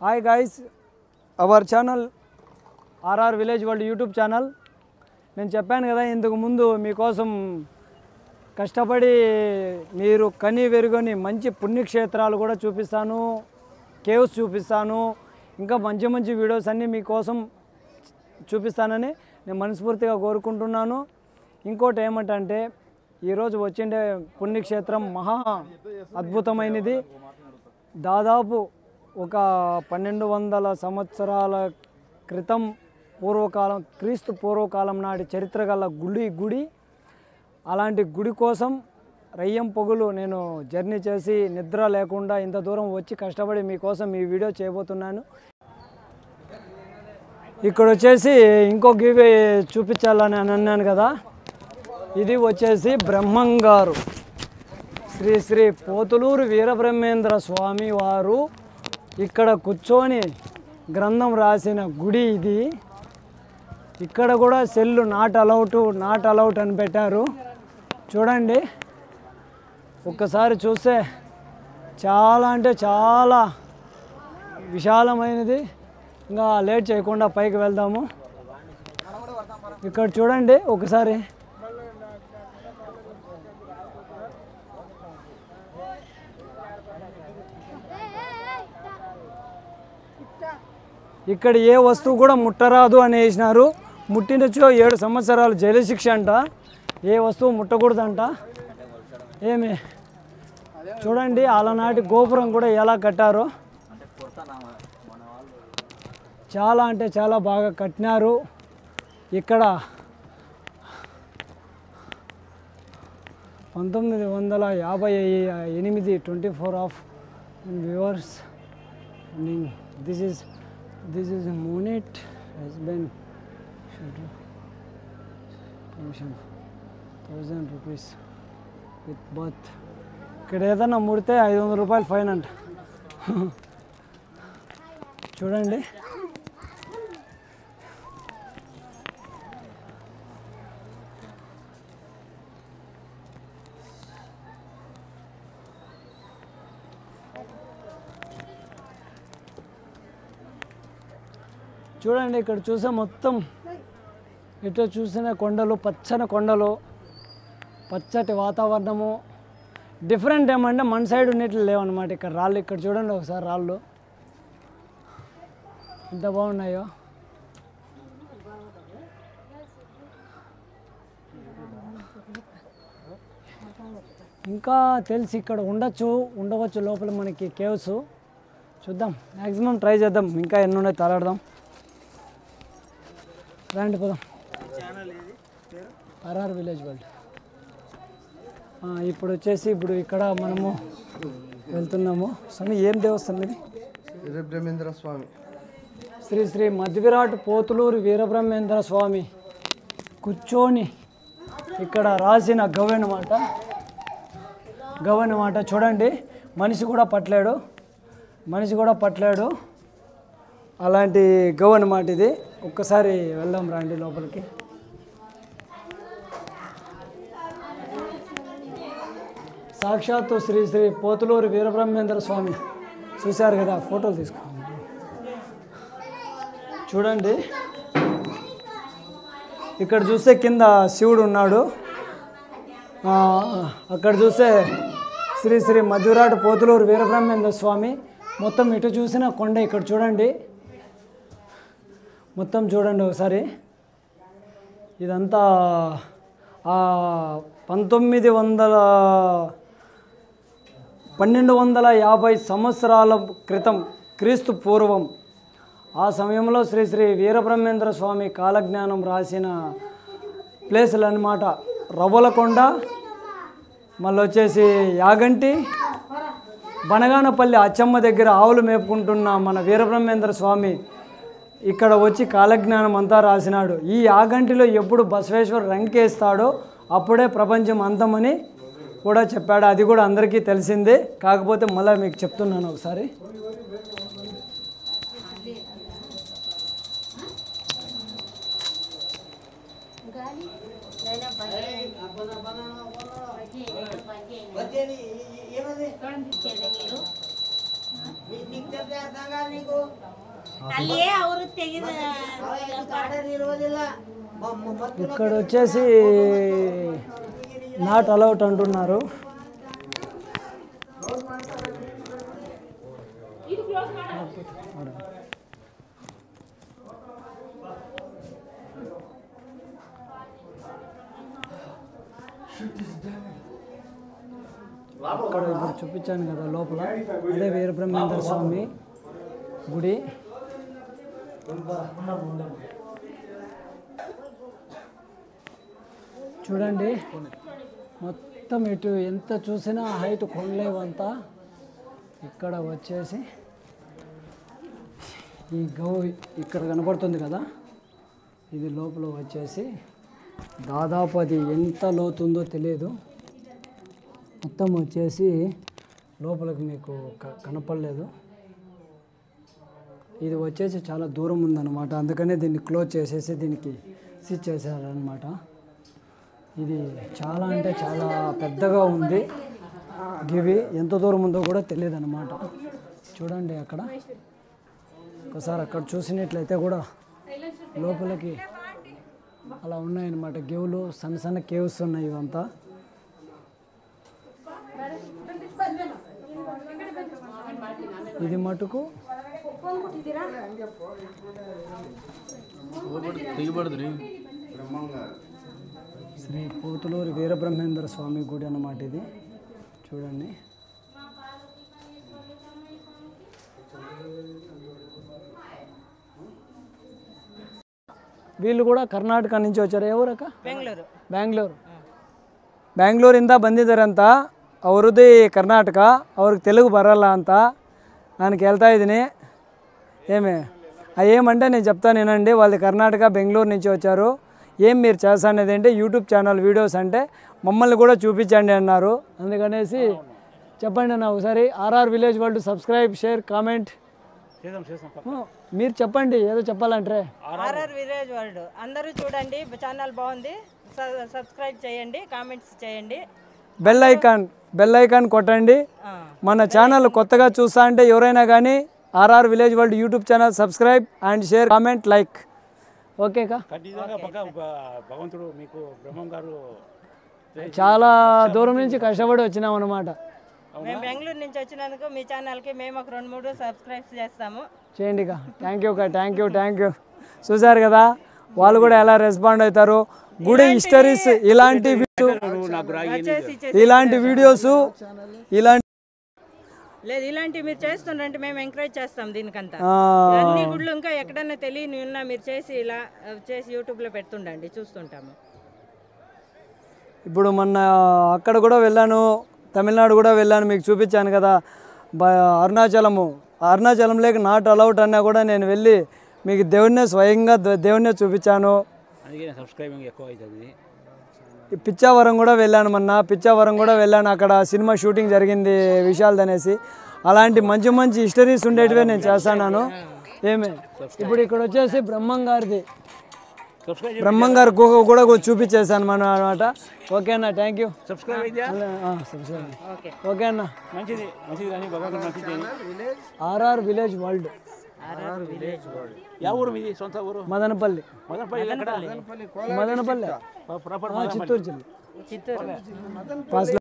Hi guys our channel RR village world YouTube channel నేను చెప్పాను కదా ఇంతకు ముందు మీకోసం కష్టపడి మీరు కని వెరుగని మంచి పుణ్యక్షేత్రాలు కూడా చూపిస్తాను కేవ్స్ చూపిస్తాను ఇంకా మంచి మంచి వీడియోస్ అన్నీ మీకోసం చూపిస్తానని నేను మనస్ఫూర్తిగా కోరుకుంటున్నాను. ఇంకోటి ఏమిటంటే ఈరోజు వచ్చిండే పుణ్యక్షేత్రం మహా అద్భుతమైనది. దాదాపు ఒక పన్నెండు వందల సంవత్సరాల క్రితం పూర్వకాలం క్రీస్తు పూర్వకాలం నాటి చరిత్ర గల గుడి గుడి. అలాంటి గుడి కోసం రయ్యం పొగులు నేను జర్నీ చేసి నిద్ర లేకుండా ఇంత దూరం వచ్చి కష్టపడి మీకోసం ఈ వీడియో చేయబోతున్నాను. ఇక్కడ వచ్చేసి ఇంకో గీవే చూపించాలని అని అన్నాను కదా. ఇది వచ్చేసి బ్రహ్మంగారు. శ్రీ శ్రీ పోతులూరు వీరబ్రహ్మేంద్ర స్వామి వారు ఇక్కడ కూర్చొని గ్రంథం రాసిన గుడి ఇది. ఇక్కడ కూడా cell not allowed not allowed అని పెట్టారు. చూడండి. ఒక్కసారి చూస్తే చాలా అంటే చాలా విశాలమైనది. ఇంకా లేట్ చేయకుండా పైకి వెళ్దాము. ఇక్కడ చూడండి ఒకసారి ఇక్కడ ఏ వస్తువు కూడా ముట్టరాదు అని వేసినారు. ముట్టినచో ఏడు సంవత్సరాలు జైలు శిక్ష అంట. ఏ వస్తువు ముట్టకూడదంట. ఏమి? చూడండి అలనాటి గోపురం కూడా ఎలా కట్టారో. చాలా అంటే చాలా బాగా కట్టినారు. ఇక్కడ పంతొమ్మిది వందల యాభై ఎనిమిది twenty four of viewers this is this is Monet has been permission thousand rupees with birth ఇక్కడ ఏదైనా ముడితే ఐదు వందల రూపాయలు ఫైన్ అంట చూడండి చూడండి ఇక్కడ చూసే మొత్తం. ఇటు చూసిన కొండలు పచ్చని కొండలు పచ్చటి వాతావరణము. డిఫరెంట్ ఏమంటే మన సైడ్ ఉన్నట్లు లేవన్నమాట ఇక్కడ రాళ్ళు. ఇక్కడ చూడండి ఒకసారి రాళ్ళు. ఎంత బాగున్నాయో. ఇంకా తెలిసి ఇక్కడ ఉండొచ్చు ఉండవచ్చు లోపల మనకి కేవ్స్ చూద్దాం మ్యాక్సిమం ట్రై చేద్దాం. ఇంకా ఎన్ని ఉన్నాయి తలాడదాం రండి పోదాం. RR village world. ఇప్పుడు వచ్చేసి ఇప్పుడు ఇక్కడ మనము వెళ్తున్నాము. స్వామి ఏం దేవస్థానం ఇది? వీరబ్రహ్మేంద్ర స్వామి. శ్రీ శ్రీ మధ్విరాట్ పోతులూరు వీరబ్రహ్మేంద్ర స్వామి కూర్చొని ఇక్కడ రాసిన గవ్వ అనమాట గవ్వ అనమాట చూడండి. మనిషి కూడా పట్టలేడు. మనిషి కూడా పట్టలేడు. అలాంటి గవ్వ అనమాట ఇది. ఒక్కసారి వెళ్దాం రండి లోపలికి. సాక్షాత్తు శ్రీ శ్రీ పోతులూరు వీరబ్రహ్మేంద్ర స్వామి చూశారు కదా ఫోటోలు తీసుకోండి. చూడండి. ఇక్కడ చూస్తే కింద శివుడు ఉన్నాడు. అక్కడ చూస్తే శ్రీ శ్రీ మధురాట్ పోతులూరు వీరబ్రహ్మేంద్ర స్వామి. మొత్తం ఇటు చూసిన కొండ ఇక్కడ చూడండి. మొత్తం చూడండి ఒకసారి. ఇదంతా పంతొమ్మిది వందల పన్నెండు వందల యాభై సంవత్సరాల క్రితం క్రీస్తు పూర్వం ఆ సమయంలో శ్రీ శ్రీ వీరబ్రహ్మేంద్ర స్వామి కాలజ్ఞానం రాసిన ప్లేసులు అనమాట రవ్వలకొండ మళ్ళీ వచ్చేసి యాగంటి బనగానపల్లి అచ్చమ్మ దగ్గర ఆవులు మేపుకుంటున్న మన వీరబ్రహ్మేంద్ర స్వామి ఇక్కడ వచ్చి కాలజ్ఞానం అంతా రాసినాడు. ఈ ఆగంటిలో ఎప్పుడు బసవేశ్వర్ రంకేస్తాడో అప్పుడే ప్రపంచం అంతమని కూడా చెప్పాడు. అది కూడా అందరికీ తెలిసిందే. కాకపోతే మళ్ళీ మీకు చెప్తున్నాను ఒకసారి. ఇక్కడ వచ్చేసి నాట్ అలౌట్ అంటున్నారు. అక్కడ ఇప్పుడు చూపించాను కదా లోపల. అదే వీరబ్రహ్మేంద్ర స్వామి గుడి. చూడండి. మొత్తం ఇటు ఎంత చూసినా హైట్ కొనలేవంతా. ఇక్కడ వచ్చేసి ఈ గౌ ఇక్కడ కనపడుతుంది కదా. ఇది లోపల వచ్చేసి దాదాపు అది ఎంత లోతుందో తెలియదు. మొత్తం వచ్చేసి లోపలికి మీకు క- కనపడలేదు. ఇది వచ్చేసి చాలా దూరం ఉందన్నమాట. అందుకనే దీన్ని క్లోజ్ చేసేసి దీనికి స్విచ్ చేశారనమాట ఇది చాలా అంటే చాలా పెద్దగా ఉంది. గివి ఎంత దూరం ఉందో కూడా తెలియదు అనమాట చూడండి అక్కడ. ఒకసారి అక్కడ చూసినట్లయితే కూడా లోపలికి అలా ఉన్నాయన్నమాట. గేవులు సన్న సన్న కేవ్స్ ఉన్నాయి ఇవంతా. ఇది మటుకు ಫೋನ್ ಕೊಟ್ಟಿದ್ದೀರಾ ಶ್ರೀ ಪೋತಲೂರು వీరబ్రహ్మేంద్ర ಸ್ವಾಮಿ గుడి అన్నమాట ఇది చూడండి వీళ్ళు కూడా ಕರ್ನಾಟಕ నుంచి వచ్చాರು ఎవరక్క ಬೆಂಗಳೂರು. ಬ್ಯಾಂಗ್ಳೂರು ಬ್ಯಾಂಗ್ಳೂರಿಂದ ಅಂತ ಅವರದೇ ಕರ್ನಾಟಕ. ಅವ್ರಿಗೆ ತೆಲುಗು ಬರಲ್ಲ ಅಂತ ನಾನು ಕೇಳ್ತಾ ಇದ್ದೀನಿ. ఏమి? ఆ ఏమంటే నేను చెప్తాను వినండి. వాళ్ళది కర్ణాటక బెంగళూరు నుంచి వచ్చారు. ఏం మీరు చేస్తానేది అంటే యూట్యూబ్ ఛానల్ వీడియోస్ అంటే మమ్మల్ని కూడా చూపించండి అన్నారు. అందుకనేసి చెప్పండి అన్న ఒకసారి. RR village world subscribe share comment. మీరు చెప్పండి ఏదో చెప్పాలంటే. RR village world. అందరూ చూడండి ఛానల్ బాగుంది. సబ్స్క్రైబ్ చేయండి కామెంట్స్ చేయండి. బెల్ ఐకాన్ బెల్ ఐకాన్ కొట్టండి. మన ఛానల్ కొత్తగా చూస్తా అంటే ఎవరైనా కానీ RR village world YouTube channel subscribe and share comment like. ఓకేకా ఖచ్చితంగా పక్క భ- భగవంతుడు మీకు బ్రహ్మం గారు చాలా దూరం నుంచి కష్టపడి వచ్చినాం అనమాట మేము బెంగళూరు నుంచి వచ్చినందుకు మీ ఛానల్కి మేము ఒక రెండు మూడు సబ్స్క్రైబ్ చేస్తాము. చేయండి ఇక thank you thank you thank you చూసారు కదా వాళ్ళు కూడా ఎలా రెస్పాండ్ అవుతారు? గుడి హిస్టరీస్ ఇలాంటి ఇలాంటి వీడియోస్ ఇలాంటి లేదు ఇలాంటివి మీరు చేస్తుండ్రంటే మేము ఎంకరేజ్ చేస్తాం దీనికంతా. అన్ని గుళ్ళు ఇంకా ఎక్కడన్నా తెలియని ఉన్నా మీరు చేసి ఇలా చేసి యూట్యూబ్లో పెడుతుండండి చూస్తుంటాము. ఇప్పుడు మొన్న అక్కడ కూడా వెళ్ళాను తమిళనాడు కూడా వెళ్ళాను మీకు చూపించాను కదా. బ- అరుణాచలము. అరుణాచలంలోకి నాట్ అలౌట్ అన్నా కూడా నేను వెళ్ళి మీకు దేవుడినే స్వయంగా ద- దేవుడినే చూపించాను. అందుకే సబ్స్క్రైబింగ్ ఎక్కువ అవుతుంది. పిచ్చావరం కూడా వెళ్ళాను మొన్న. పిచ్చావరం కూడా వెళ్ళాను. అక్కడ సినిమా షూటింగ్ జరిగింది విశాల్ది అనేసి అలాంటి మంచి మంచి హిస్టరీస్ ఉండేటివే నేను చేస్తాను ఏమే? ఇప్పుడు ఇక్కడ వచ్చేసి బ్రహ్మం గారిది. బ్రహ్మం గారి గుహ కూడా చూపించేసాను మనం అనమాట ఓకేనా థ్యాంక్ యూ ఓకే. ఓకే అన్న. RR village world. ಯಾವ ಊರು ಸ್ವಂತ ಊರು? ಮದನಪಲ್ಲಿ. ಮದನಪಲ್ಲಿ ಮದನಪಲ್ಲಿ ಪ್ರಾಪರ್ ಚಿತ್ತೂರು ಜಿಲ್ಲೆ. ಚಿತ್ತೂರು.